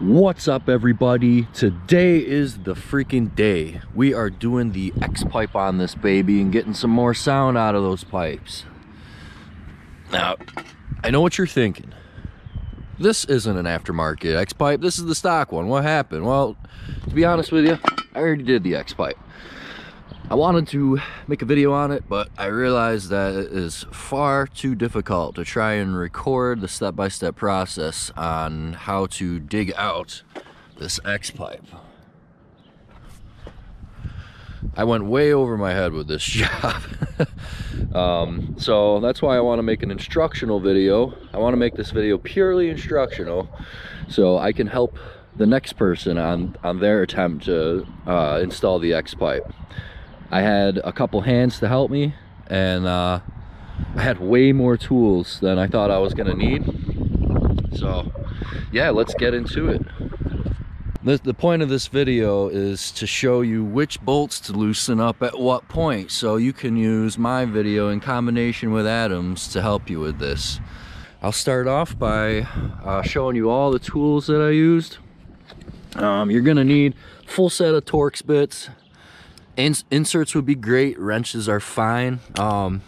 What's up everybody? Today is the freaking day. We are doing the X-pipe on this baby and getting some more sound out of those pipes. Now, I know what you're thinking. This isn't an aftermarket X-pipe, this is the stock one. What happened? Well, to be honest with you, I already did the X-pipe. I wanted to make a video on it, but I realized that it is far too difficult to try and record the step-by-step -step process on how to dig out this X-pipe. I went way over my head with this job. um, so that's why I want to make an instructional video. I want to make this video purely instructional so I can help the next person on, on their attempt to uh, install the X-pipe. I had a couple hands to help me and uh, I had way more tools than I thought I was gonna need. So yeah, let's get into it. The, the point of this video is to show you which bolts to loosen up at what point. So you can use my video in combination with Adam's to help you with this. I'll start off by uh, showing you all the tools that I used. Um, you're gonna need full set of Torx bits, Ins inserts would be great. Wrenches are fine. Um,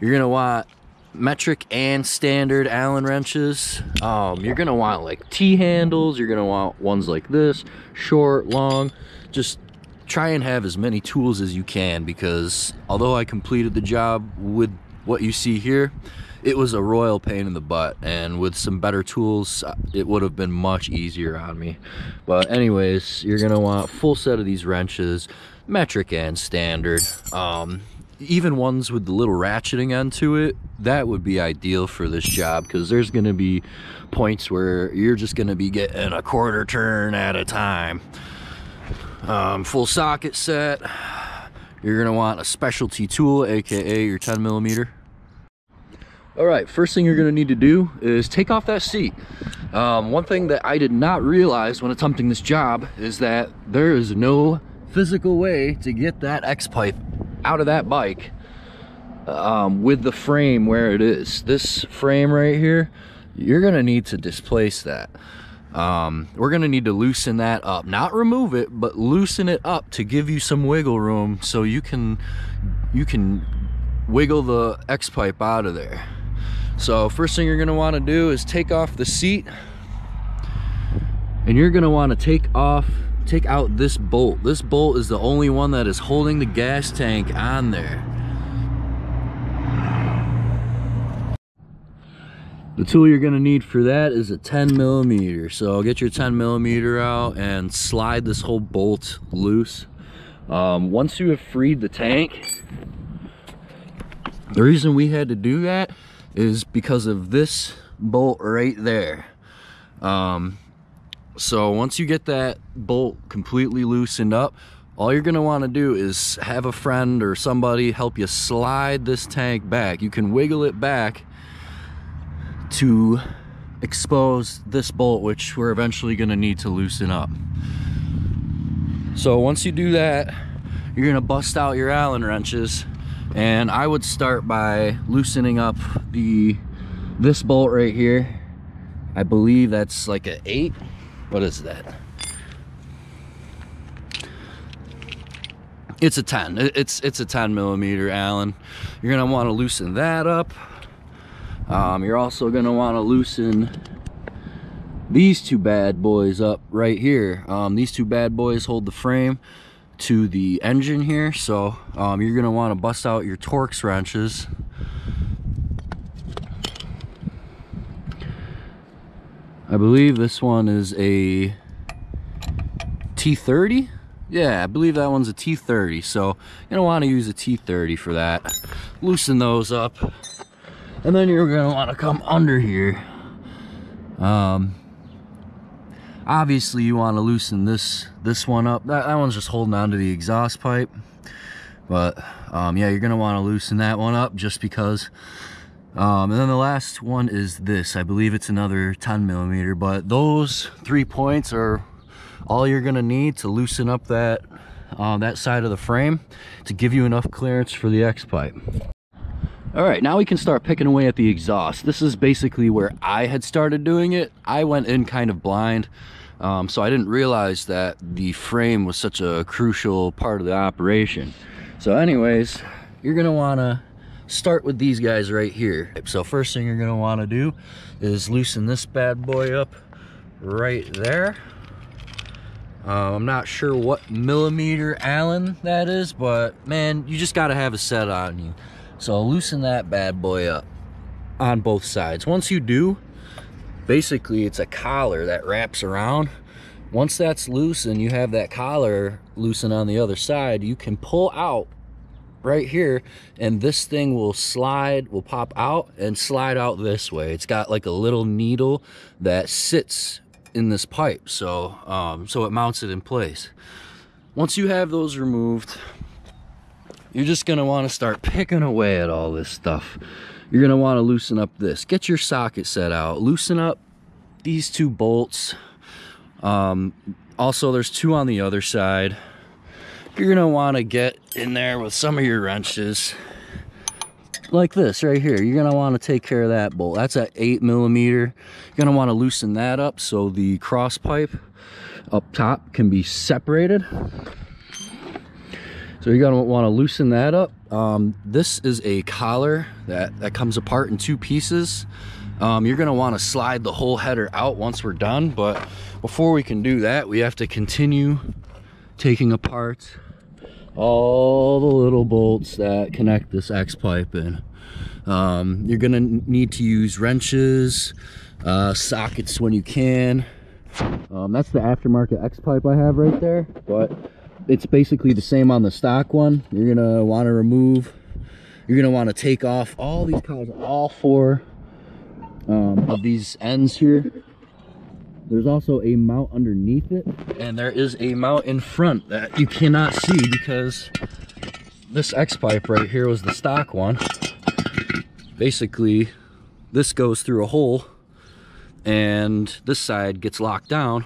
you're gonna want metric and standard Allen wrenches. Um, you're gonna want like T-handles. You're gonna want ones like this, short, long. Just try and have as many tools as you can because although I completed the job with what you see here, it was a royal pain in the butt and with some better tools it would have been much easier on me but anyways you're gonna want full set of these wrenches metric and standard. Um, even ones with the little ratcheting end to it, that would be ideal for this job because there's going to be points where you're just going to be getting a quarter turn at a time. Um, full socket set. You're going to want a specialty tool, aka your 10 millimeter. All right, first thing you're gonna need to do is take off that seat. Um, one thing that I did not realize when attempting this job is that there is no physical way to get that X-pipe out of that bike um, with the frame where it is. This frame right here, you're gonna need to displace that. Um, we're gonna need to loosen that up. Not remove it, but loosen it up to give you some wiggle room so you can you can wiggle the X-pipe out of there. So first thing you're gonna wanna do is take off the seat and you're gonna wanna take off take out this bolt. This bolt is the only one that is holding the gas tank on there. The tool you're gonna need for that is a 10 millimeter. So get your 10 millimeter out and slide this whole bolt loose. Um, once you have freed the tank, the reason we had to do that is because of this bolt right there. Um, so once you get that bolt completely loosened up, all you're gonna wanna do is have a friend or somebody help you slide this tank back. You can wiggle it back to expose this bolt, which we're eventually gonna need to loosen up. So once you do that, you're gonna bust out your Allen wrenches and I would start by loosening up the this bolt right here. I believe that's like an eight what is that? It's a 10. It's it's a 10 millimeter Allen. You're gonna want to loosen that up. Um, you're also gonna want to loosen these two bad boys up right here. Um, these two bad boys hold the frame to the engine here. So um, you're gonna want to bust out your Torx wrenches I believe this one is a T30. Yeah, I believe that one's a T30. So you don't want to use a T30 for that. Loosen those up. And then you're going to want to come under here. Um, obviously you want to loosen this this one up. That, that one's just holding on to the exhaust pipe. But um, yeah, you're to want to loosen that one up just because um, and then the last one is this. I believe it's another 10 millimeter, but those three points are all you're gonna need to loosen up that uh, that side of the frame to give you enough clearance for the X-pipe. All right, now we can start picking away at the exhaust. This is basically where I had started doing it. I went in kind of blind. Um, so I didn't realize that the frame was such a crucial part of the operation. So anyways, you're gonna wanna start with these guys right here. So first thing you're gonna wanna do is loosen this bad boy up right there. Uh, I'm not sure what millimeter Allen that is, but man, you just gotta have a set on you. So loosen that bad boy up on both sides. Once you do, basically it's a collar that wraps around. Once that's loose and you have that collar loosen on the other side, you can pull out right here and this thing will slide, will pop out and slide out this way. It's got like a little needle that sits in this pipe so um, so it mounts it in place. Once you have those removed you're just gonna want to start picking away at all this stuff. You're gonna want to loosen up this. Get your socket set out. Loosen up these two bolts. Um, also there's two on the other side you're gonna want to get in there with some of your wrenches. Like this right here you're to want to take care of that bolt. That's at eight millimeter. You're to want to loosen that up so the cross pipe up top can be separated. So you're to want to loosen that up. Um, this is a collar that that comes apart in two pieces. Um, you're to want to slide the whole header out once we're done but before we can do that we have to continue taking apart all the little bolts that connect this X pipe in. Um, you're gonna need to use wrenches, uh, sockets when you can. Um, that's the aftermarket X pipe I have right there, but it's basically the same on the stock one. You're gonna wanna remove, you're gonna wanna take off all these collars, all four um, of these ends here. There's also a mount underneath it, and there is a mount in front that you cannot see because this X pipe right here was the stock one. Basically, this goes through a hole and this side gets locked down,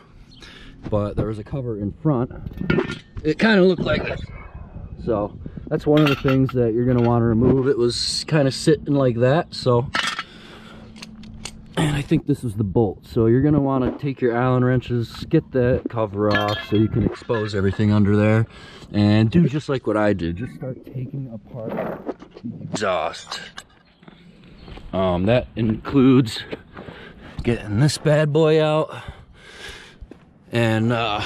but there was a cover in front. It kind of looked like this. So that's one of the things that you're gonna wanna remove. It was kind of sitting like that, so and I think this is the bolt. So you're gonna wanna take your Allen wrenches, get that cover off so you can expose everything under there and do just like what I did. Just start taking apart the exhaust. Um, that includes getting this bad boy out and uh,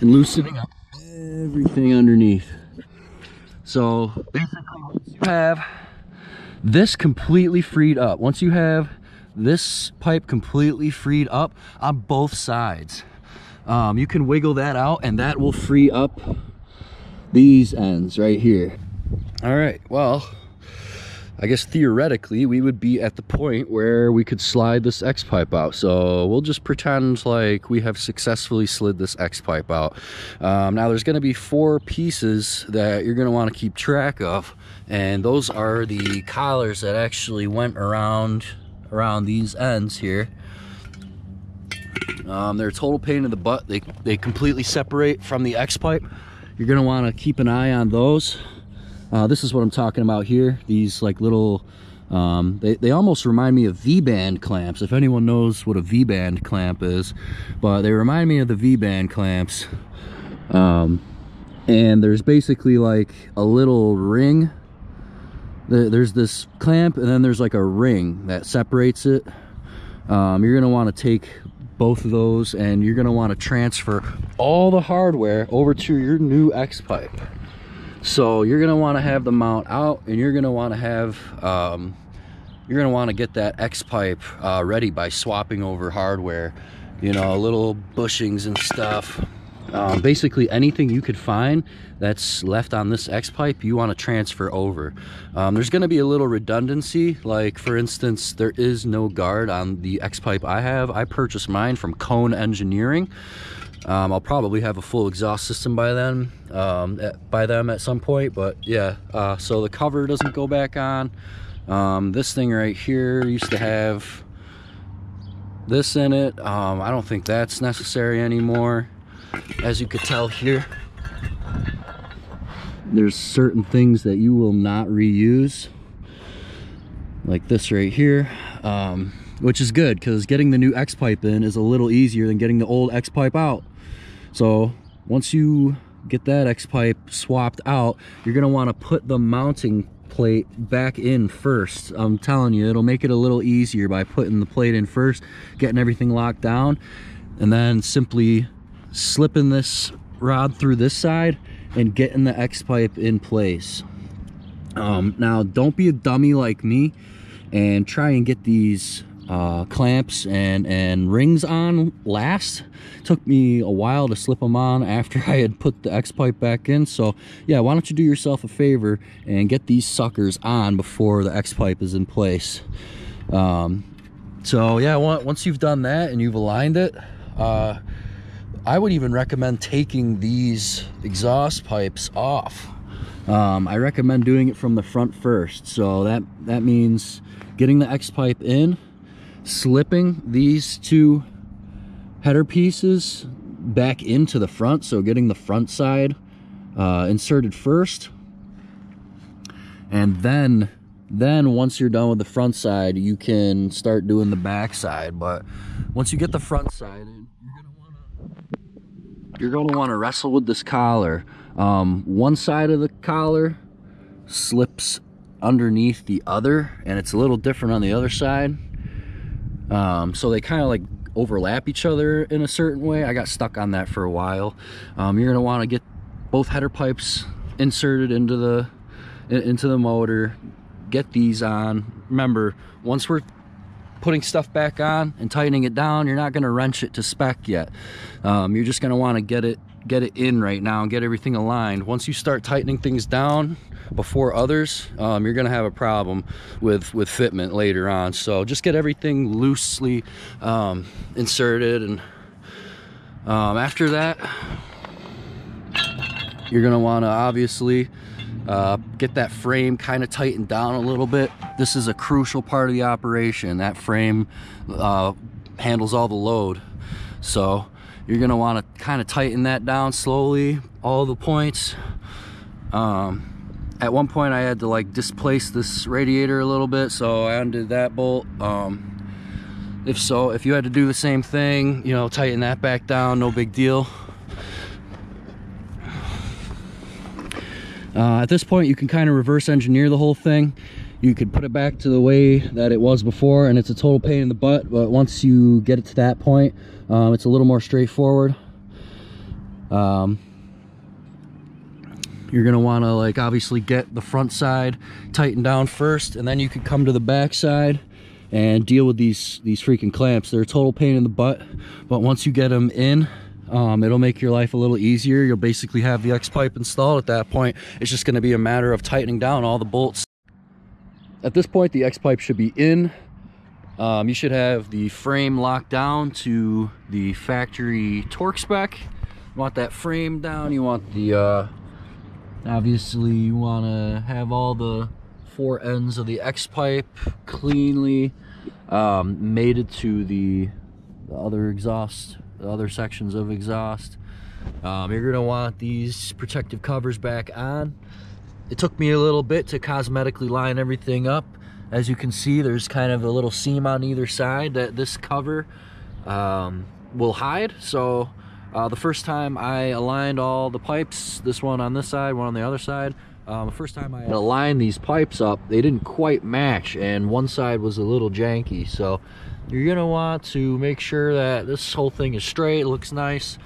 and loosening up everything underneath. So basically what you have this completely freed up. Once you have this pipe completely freed up on both sides um, you can wiggle that out and that will free up these ends right here. All right well I guess theoretically we would be at the point where we could slide this X pipe out. So we'll just pretend like we have successfully slid this X pipe out. Um, now there's gonna be four pieces that you're gonna wanna keep track of. And those are the collars that actually went around, around these ends here. Um, they're a total pain in the butt. They, they completely separate from the X pipe. You're gonna wanna keep an eye on those. Uh, this is what I'm talking about here. These like little, um, they, they almost remind me of V-band clamps, if anyone knows what a V-band clamp is. But they remind me of the V-band clamps. Um, and there's basically like a little ring. There's this clamp and then there's like a ring that separates it. Um, you're gonna wanna take both of those and you're gonna wanna transfer all the hardware over to your new X-Pipe so you're going to want to have the mount out and you're going to want to have um, you're going to want to get that X pipe uh, ready by swapping over hardware you know a little bushings and stuff. Um, basically anything you could find that's left on this X pipe you want to transfer over. Um, there's going to be a little redundancy like for instance there is no guard on the X pipe I have. I purchased mine from Cone Engineering um, I'll probably have a full exhaust system by then, um, at, by them at some point, but yeah, uh, so the cover doesn't go back on. Um, this thing right here used to have this in it. Um, I don't think that's necessary anymore. As you could tell here, there's certain things that you will not reuse, like this right here. Um, which is good because getting the new X pipe in is a little easier than getting the old X pipe out. So once you get that X pipe swapped out, you're gonna wanna put the mounting plate back in first. I'm telling you, it'll make it a little easier by putting the plate in first, getting everything locked down, and then simply slipping this rod through this side and getting the X pipe in place. Um, now, don't be a dummy like me and try and get these uh, clamps and, and rings on last. took me a while to slip them on after I had put the X-pipe back in. So yeah, why don't you do yourself a favor and get these suckers on before the X-pipe is in place. Um, so yeah, once you've done that and you've aligned it, uh, I would even recommend taking these exhaust pipes off. Um, I recommend doing it from the front first. So that, that means getting the X pipe in, slipping these two header pieces back into the front. So getting the front side uh, inserted first. And then, then once you're done with the front side, you can start doing the back side. But once you get the front side in, you're going to want to wrestle with this collar. Um, one side of the collar slips underneath the other and it's a little different on the other side. Um, so they kind of like overlap each other in a certain way. I got stuck on that for a while. Um, you're want to get both header pipes inserted into the into the motor get these on remember once we're putting stuff back on and tightening it down you're not to wrench it to spec yet um, you're just want to get it get it in right now and get everything aligned once you start tightening things down before others um, you're going to have a problem with with fitment later on so just get everything loosely um, inserted and um, after that you're going to want to obviously uh, get that frame kind of tightened down a little bit. This is a crucial part of the operation. That frame uh, handles all the load. So you're gonna wanna kind of tighten that down slowly, all the points. Um, at one point I had to like displace this radiator a little bit, so I undid that bolt. Um, if so, if you had to do the same thing, you know, tighten that back down, no big deal. Uh, at this point, you can kind of reverse engineer the whole thing. You could put it back to the way that it was before, and it's a total pain in the butt. But once you get it to that point, um, it's a little more straightforward. Um, you're gonna want to like obviously get the front side tightened down first, and then you can come to the back side and deal with these these freaking clamps. They're a total pain in the butt, but once you get them in, um, it'll make your life a little easier. You'll basically have the X-pipe installed at that point. It's just gonna be a matter of tightening down all the bolts. At this point, the X-pipe should be in. Um, you should have the frame locked down to the factory torque spec. You want that frame down. You want the, uh, obviously you wanna have all the four ends of the X-pipe cleanly um, mated to the, the other exhaust the other sections of exhaust. Um, you're gonna want these protective covers back on. It took me a little bit to cosmetically line everything up. As you can see, there's kind of a little seam on either side that this cover um, will hide. So uh, the first time I aligned all the pipes, this one on this side, one on the other side, um, the first time I aligned these pipes up, they didn't quite match and one side was a little janky. So you're gonna want to make sure that this whole thing is straight looks nice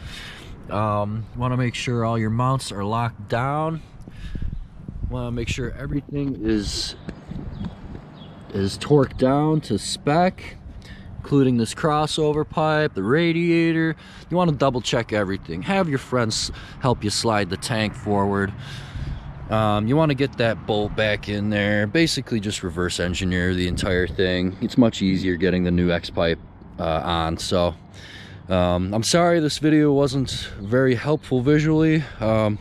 um, want to make sure all your mounts are locked down want to make sure everything is is torqued down to spec including this crossover pipe the radiator you want to double check everything have your friends help you slide the tank forward um, you want to get that bolt back in there. Basically just reverse engineer the entire thing. It's much easier getting the new X-pipe uh, on. So um, I'm sorry this video wasn't very helpful visually. Um,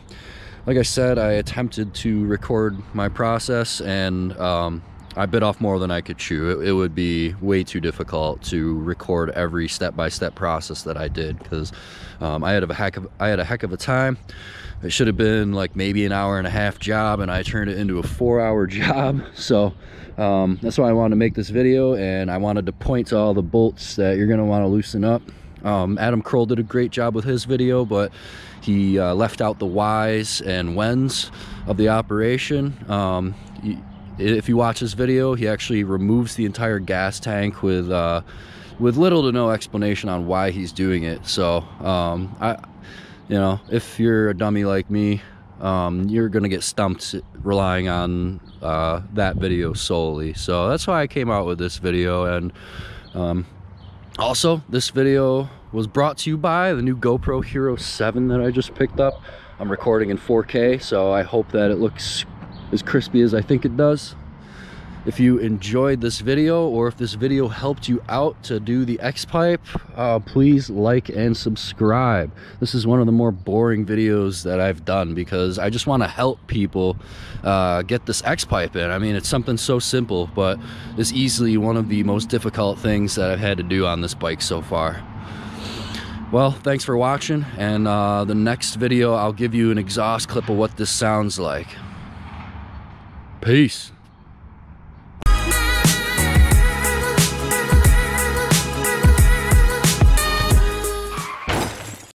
like I said, I attempted to record my process and um, I bit off more than I could chew. It, it would be way too difficult to record every step-by-step process that I did because um, I had a heck of I had a heck of a time. It should have been like maybe an hour and a half job, and I turned it into a four-hour job. So um, that's why I wanted to make this video, and I wanted to point to all the bolts that you're gonna want to loosen up. Um, Adam Kroll did a great job with his video, but he uh, left out the whys and whens of the operation. Um, he, if you watch this video, he actually removes the entire gas tank with uh, with little to no explanation on why he's doing it. So um, I, you know, if you're a dummy like me, um, you're gonna get stumped relying on uh, that video solely. So that's why I came out with this video and. Um, also, this video was brought to you by the new GoPro Hero 7 that I just picked up. I'm recording in 4K, so I hope that it looks as crispy as I think it does. If you enjoyed this video or if this video helped you out to do the X-Pipe, uh, please like and subscribe. This is one of the more boring videos that I've done because I just want to help people uh, get this X-Pipe in. I mean, it's something so simple, but it's easily one of the most difficult things that I've had to do on this bike so far. Well, thanks for watching, and uh, the next video I'll give you an exhaust clip of what this sounds like. Peace.